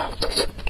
about this.